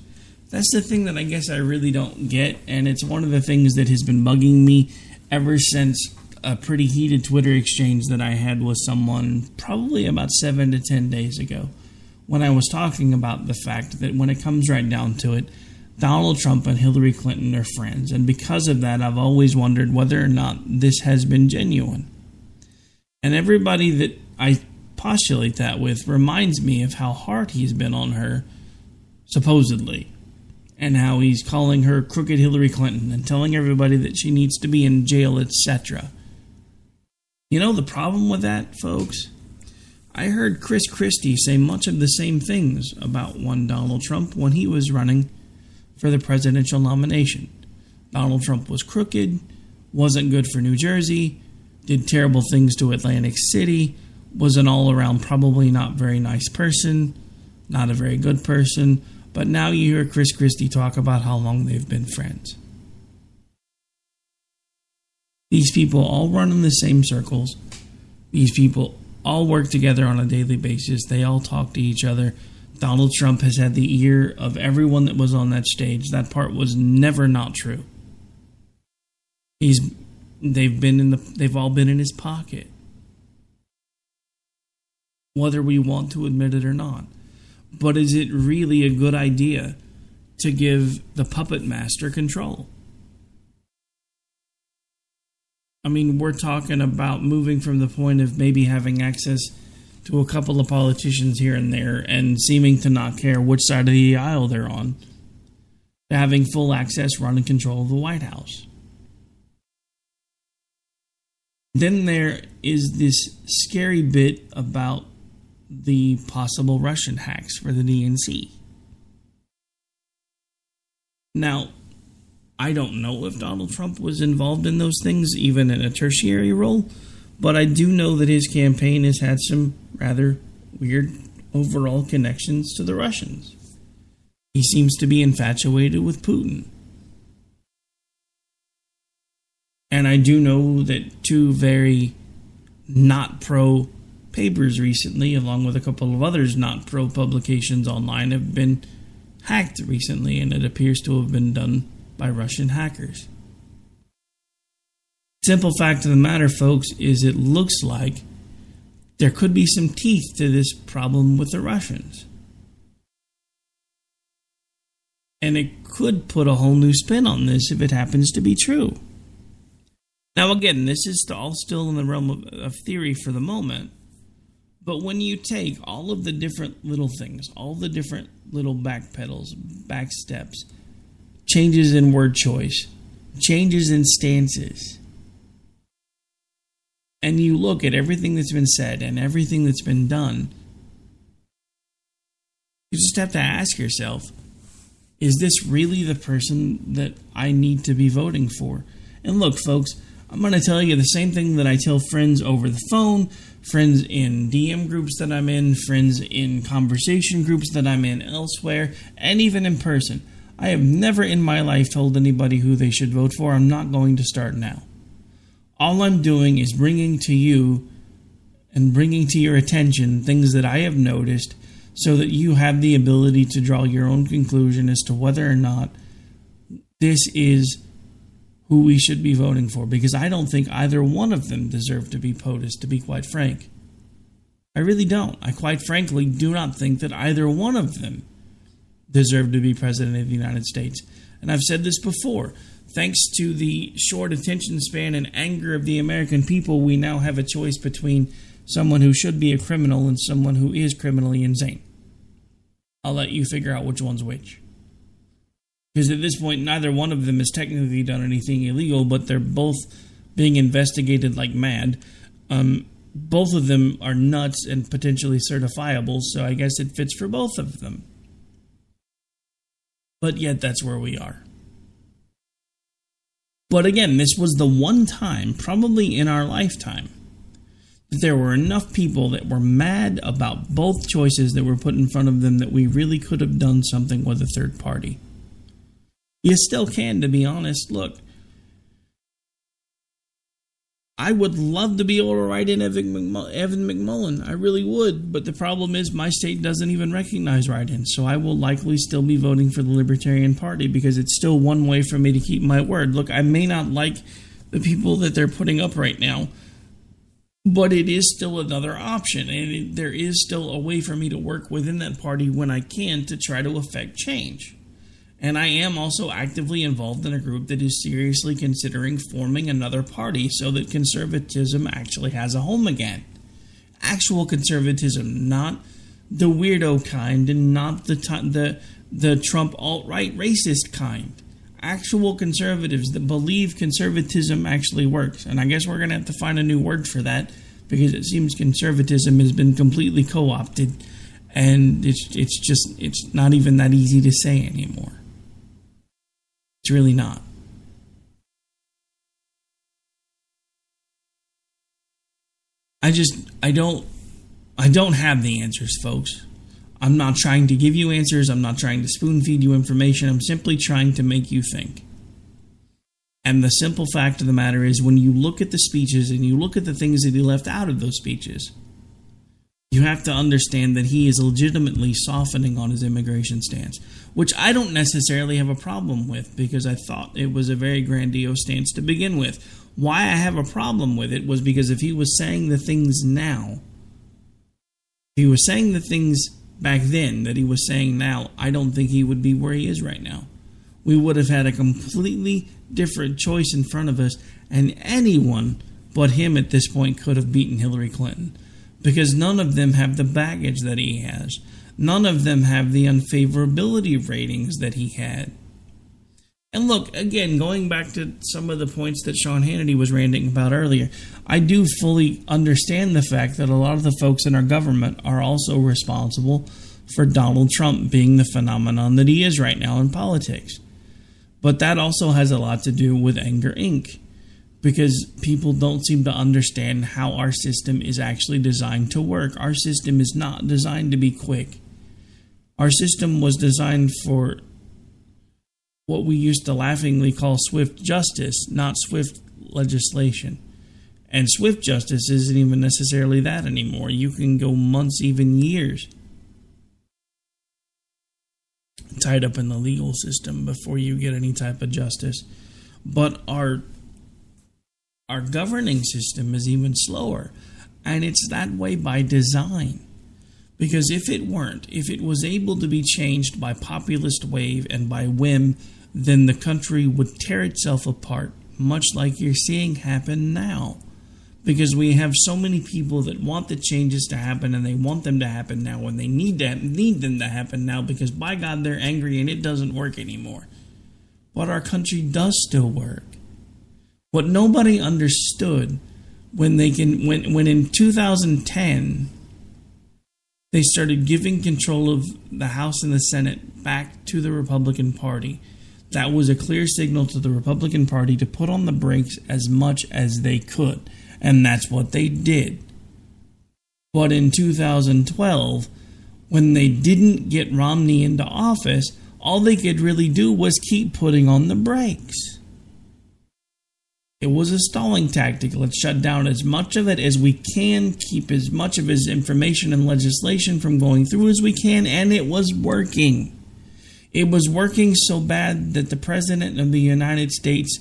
That's the thing that I guess I really don't get, and it's one of the things that has been bugging me ever since a pretty heated Twitter exchange that I had with someone probably about seven to ten days ago when I was talking about the fact that when it comes right down to it, Donald Trump and Hillary Clinton are friends. And because of that, I've always wondered whether or not this has been genuine. And everybody that I postulate that with reminds me of how hard he's been on her, supposedly, and how he's calling her crooked Hillary Clinton and telling everybody that she needs to be in jail, etc. You know the problem with that, folks? I heard Chris Christie say much of the same things about one Donald Trump when he was running for the presidential nomination. Donald Trump was crooked, wasn't good for New Jersey, did terrible things to Atlantic City, was an all around probably not very nice person, not a very good person, but now you hear Chris Christie talk about how long they've been friends. These people all run in the same circles. These people all work together on a daily basis. They all talk to each other. Donald Trump has had the ear of everyone that was on that stage. That part was never not true. He's they've been in the they've all been in his pocket. Whether we want to admit it or not. But is it really a good idea to give the puppet master control? I mean, we're talking about moving from the point of maybe having access to a couple of politicians here and there and seeming to not care which side of the aisle they're on, to having full access, run, and control of the White House. Then there is this scary bit about the possible Russian hacks for the DNC. Now, I don't know if Donald Trump was involved in those things, even in a tertiary role, but I do know that his campaign has had some rather weird overall connections to the Russians. He seems to be infatuated with Putin. And I do know that two very not pro papers recently, along with a couple of others not pro publications online, have been hacked recently, and it appears to have been done by Russian hackers. Simple fact of the matter, folks, is it looks like there could be some teeth to this problem with the Russians. And it could put a whole new spin on this if it happens to be true. Now, again, this is all still in the realm of, of theory for the moment. But when you take all of the different little things, all the different little back pedals, back steps, changes in word choice, changes in stances, and you look at everything that's been said and everything that's been done, you just have to ask yourself is this really the person that I need to be voting for? And look, folks, I'm going to tell you the same thing that I tell friends over the phone, friends in DM groups that I'm in, friends in conversation groups that I'm in elsewhere, and even in person. I have never in my life told anybody who they should vote for. I'm not going to start now. All I'm doing is bringing to you and bringing to your attention things that I have noticed so that you have the ability to draw your own conclusion as to whether or not this is who we should be voting for because I don't think either one of them deserve to be POTUS, to be quite frank. I really don't. I quite frankly do not think that either one of them deserve to be President of the United States. And I've said this before. Thanks to the short attention span and anger of the American people, we now have a choice between someone who should be a criminal and someone who is criminally insane. I'll let you figure out which one's which. Because at this point, neither one of them has technically done anything illegal, but they're both being investigated like mad. Um, both of them are nuts and potentially certifiable, so I guess it fits for both of them. But yet, that's where we are. But again, this was the one time, probably in our lifetime, that there were enough people that were mad about both choices that were put in front of them that we really could have done something with a third party. You still can, to be honest. Look, I would love to be able to write in Evan, McMullin. I really would. But the problem is, my state doesn't even recognize write in. So I will likely still be voting for the Libertarian Party because it's still one way for me to keep my word. Look, I may not like the people that they're putting up right now, but it is still another option. And it, there is still a way for me to work within that party when I can to try to affect change. And I am also actively involved in a group that is seriously considering forming another party so that conservatism actually has a home again. Actual conservatism, not the weirdo kind and not the t- the the Trump alt right racist kind. Actual conservatives that believe conservatism actually works. And I guess we're going to have to find a new word for that because it seems conservatism has been completely co-opted and it's it's just it's not even that easy to say anymore. It's really not. I just I don't I don't have the answers, folks. I'm not trying to give you answers. I'm not trying to spoon feed you information. I'm simply trying to make you think. And the simple fact of the matter is, when you look at the speeches and you look at the things that he left out of those speeches, you have to understand that he is legitimately softening on his immigration stance, which I don't necessarily have a problem with because I thought it was a very grandiose stance to begin with. Why I have a problem with it was because if he was saying the things now, if he was saying the things back then that he was saying now, I don't think he would be where he is right now. We would have had a completely different choice in front of us, and anyone but him at this point could have beaten Hillary Clinton because none of them have the baggage that he has. None of them have the unfavorability ratings that he had. And look, again, going back to some of the points that Sean Hannity was ranting about earlier, I do fully understand the fact that a lot of the folks in our government are also responsible for Donald Trump being the phenomenon that he is right now in politics. But that also has a lot to do with Anger Inc. Because people don't seem to understand how our system is actually designed to work. Our system is not designed to be quick. Our system was designed for what we used to laughingly call swift justice, not swift legislation. And swift justice isn't even necessarily that anymore. You can go months, even years, tied up in the legal system before you get any type of justice. But our our governing system is even slower. And it's that way by design. Because if it weren't, if it was able to be changed by populist wave and by whim, then the country would tear itself apart, much like you're seeing happen now. Because we have so many people that want the changes to happen and they want them to happen now and they need to need them to happen now because by God they're angry and it doesn't work anymore. But our country does still work. What nobody understood when they can when when in 2010 they started giving control of the House and the Senate back to the Republican Party. That was a clear signal to the Republican Party to put on the brakes as much as they could, and that's what they did. But in 2012, when they didn't get Romney into office, all they could really do was keep putting on the brakes. It was a stalling tactic. Let's shut down as much of it as we can, keep as much of his information and legislation from going through as we can, and it was working. It was working so bad that the President of the United States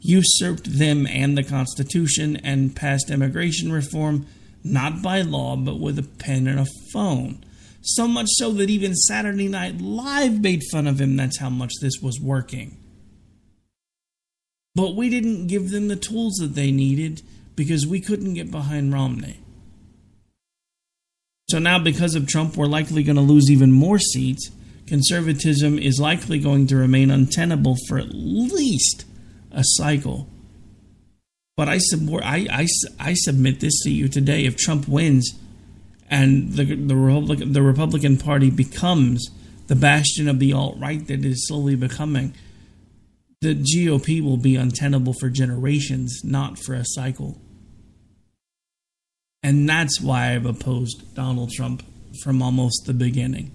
usurped them and the Constitution and passed immigration reform, not by law, but with a pen and a phone. So much so that even Saturday Night Live made fun of him. That's how much this was working. But we didn't give them the tools that they needed because we couldn't get behind Romney. So now, because of Trump, we're likely going to lose even more seats. Conservatism is likely going to remain untenable for at least a cycle. But I, support, I, I, I submit this to you today. If Trump wins and the, the, Republican, the Republican Party becomes the bastion of the alt right that it is slowly becoming, the GOP will be untenable for generations, not for a cycle. And that's why I've opposed Donald Trump from almost the beginning.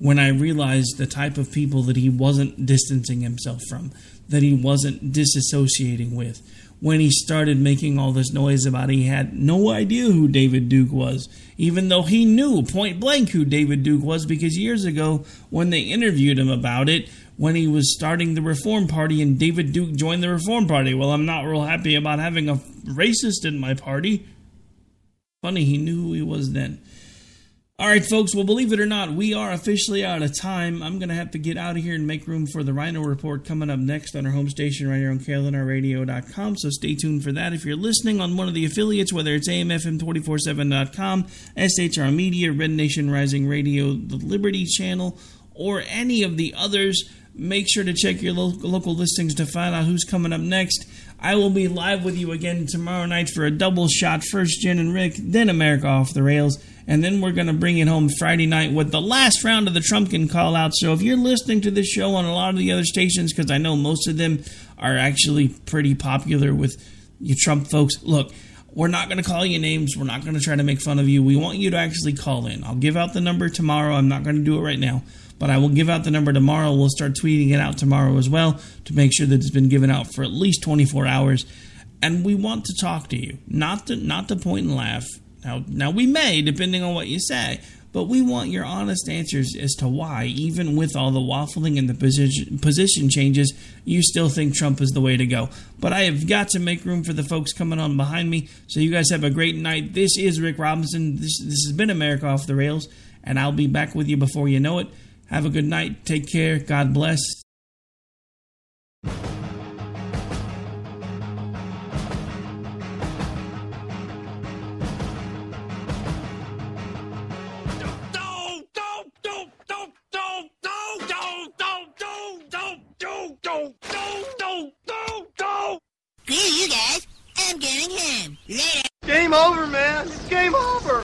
When I realized the type of people that he wasn't distancing himself from, that he wasn't disassociating with, when he started making all this noise about he had no idea who David Duke was, even though he knew point blank who David Duke was because years ago when they interviewed him about it, when he was starting the Reform Party and David Duke joined the Reform Party. Well, I'm not real happy about having a racist in my party. Funny, he knew who he was then. All right, folks. Well, believe it or not, we are officially out of time. I'm going to have to get out of here and make room for the Rhino Report coming up next on our home station right here on KLRNradio.com. So stay tuned for that. If you're listening on one of the affiliates, whether it's AMFM247.com, SHR Media, Red Nation Rising Radio, the Liberty Channel, or any of the others, make sure to check your local, local listings to find out who's coming up next. I will be live with you again tomorrow night for a double shot. First Jen and Rick, then America Off the Rails. And then we're going to bring it home Friday night with the last round of the Trumpkin call out. So if you're listening to this show on a lot of the other stations, because I know most of them are actually pretty popular with you Trump folks, look, we're not going to call you names. We're not going to try to make fun of you. We want you to actually call in. I'll give out the number tomorrow. I'm not going to do it right now, but I will give out the number tomorrow. We'll start tweeting it out tomorrow as well to make sure that it's been given out for at least 24 hours. And we want to talk to you, not to not to point and laugh now, now we may, depending on what you say, but we want your honest answers as to why, even with all the waffling and the position, position changes, you still think Trump is the way to go. But I have got to make room for the folks coming on behind me. So you guys have a great night. This is Rick Robinson. This, this has been America Off the Rails, and I'll be back with you before you know it. Have a good night. Take care. God bless. You guys, I'm getting him. Game over, man. It's game over.